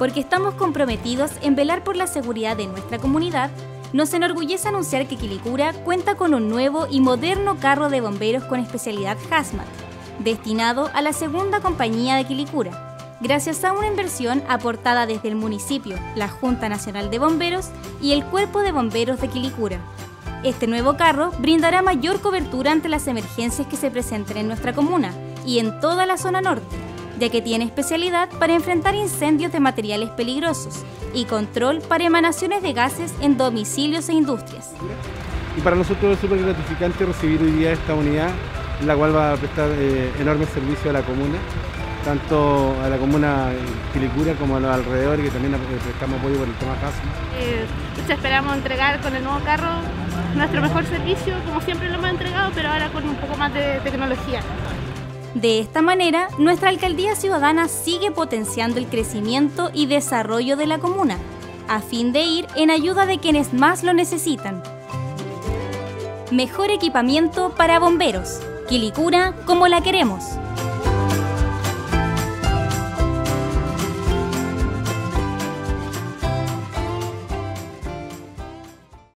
Porque estamos comprometidos en velar por la seguridad de nuestra comunidad, nos enorgullece anunciar que Quilicura cuenta con un nuevo y moderno carro de bomberos con especialidad Hazmat, destinado a la segunda compañía de Quilicura, gracias a una inversión aportada desde el municipio, la Junta Nacional de Bomberos y el Cuerpo de Bomberos de Quilicura. Este nuevo carro brindará mayor cobertura ante las emergencias que se presenten en nuestra comuna y en toda la zona norte, ya que tiene especialidad para enfrentar incendios de materiales peligrosos y control para emanaciones de gases en domicilios e industrias. Y para nosotros es súper gratificante recibir hoy día esta unidad, la cual va a prestar eh, enorme servicio a la comuna, tanto a la comuna Quilicura como a los alrededores, que también prestamos apoyo por el tema caso. Eh, esperamos entregar con el nuevo carro nuestro mejor servicio, como siempre lo hemos entregado, pero ahora con un poco más de tecnología. De esta manera, nuestra alcaldía ciudadana sigue potenciando el crecimiento y desarrollo de la comuna, a fin de ir en ayuda de quienes más lo necesitan. Mejor equipamiento para bomberos. Quilicura como la queremos.